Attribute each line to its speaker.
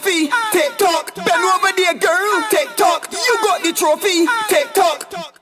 Speaker 1: trophy. Tick tock, bend over there, girl. Tick tock, you got the trophy. Tick tock.